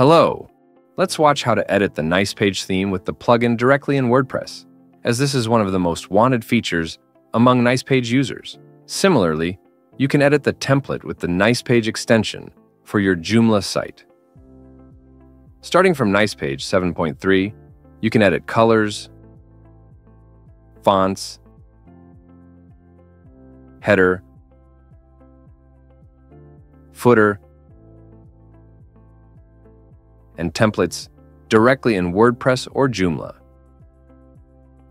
Hello! Let's watch how to edit the Nicepage theme with the plugin directly in WordPress, as this is one of the most wanted features among Nicepage users. Similarly, you can edit the template with the Nicepage extension for your Joomla site. Starting from Nicepage 7.3, you can edit colors, fonts, header, footer, and templates directly in WordPress or Joomla.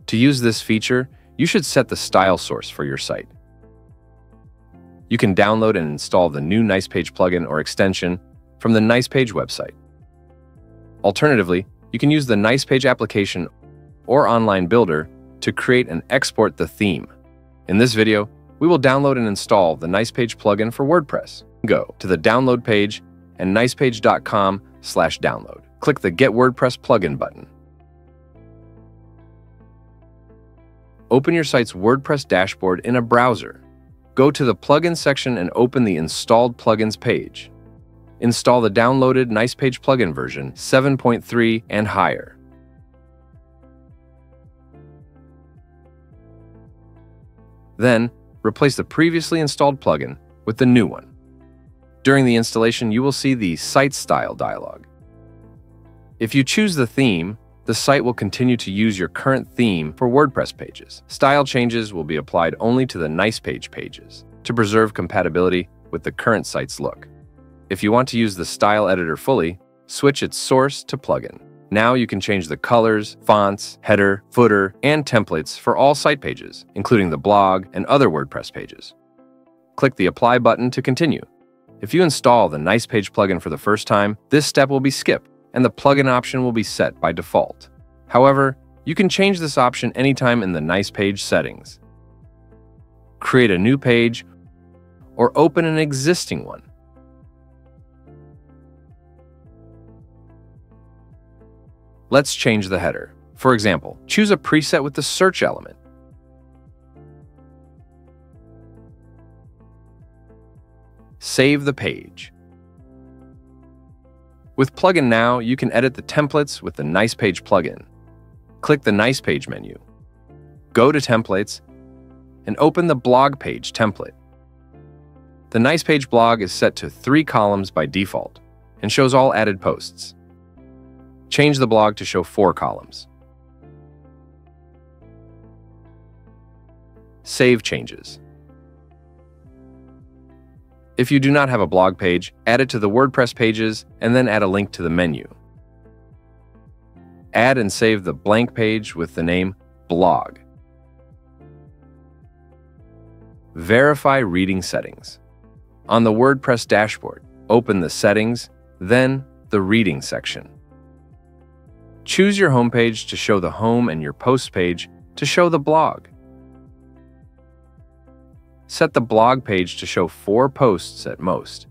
To use this feature, you should set the style source for your site. You can download and install the new Nicepage plugin or extension from the Nicepage website. Alternatively, you can use the Nicepage application or online builder to create and export the theme. In this video, we will download and install the Nicepage plugin for WordPress. Go to the download page and nicepage.com slash download. Click the Get WordPress plugin button. Open your site's WordPress dashboard in a browser. Go to the Plugins section and open the Installed Plugins page. Install the downloaded Nicepage plugin version 7.3 and higher. Then, replace the previously installed plugin with the new one. During the installation, you will see the Site Style dialog. If you choose the theme, the site will continue to use your current theme for WordPress pages. Style changes will be applied only to the Nicepage pages to preserve compatibility with the current site's look. If you want to use the style editor fully, switch its source to plugin. Now you can change the colors, fonts, header, footer, and templates for all site pages, including the blog and other WordPress pages. Click the Apply button to continue. If you install the Nicepage plugin for the first time, this step will be skipped, and the plugin option will be set by default. However, you can change this option anytime in the Nicepage settings. Create a new page or open an existing one. Let's change the header. For example, choose a preset with the search element. Save the page. With Plugin Now, you can edit the templates with the Nicepage plugin. Click the Nicepage menu. Go to Templates and open the Blog Page template. The Nicepage blog is set to three columns by default and shows all added posts. Change the blog to show four columns. Save changes. If you do not have a blog page, add it to the WordPress pages and then add a link to the menu. Add and save the blank page with the name Blog. Verify reading settings. On the WordPress dashboard, open the Settings, then the Reading section. Choose your homepage to show the home and your post page to show the blog. Set the blog page to show four posts at most.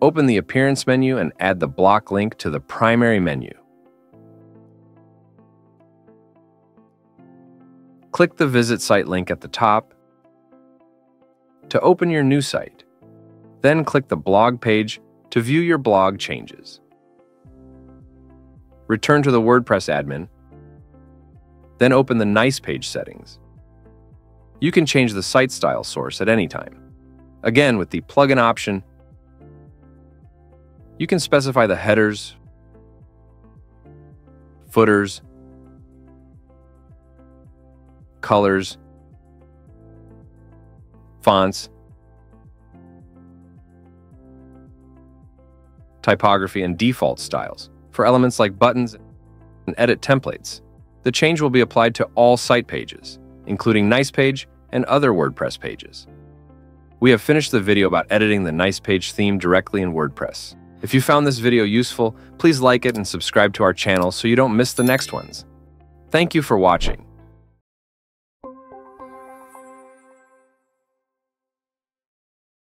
Open the Appearance menu and add the block link to the primary menu. Click the Visit Site link at the top to open your new site. Then click the blog page to view your blog changes. Return to the WordPress admin, then open the Nicepage settings. You can change the site style source at any time. Again, with the plugin option, you can specify the headers, footers, colors, fonts, typography, and default styles. For elements like buttons and edit templates, the change will be applied to all site pages, including Nicepage and other WordPress pages. We have finished the video about editing the Nicepage theme directly in WordPress. If you found this video useful, please like it and subscribe to our channel so you don't miss the next ones. Thank you for watching.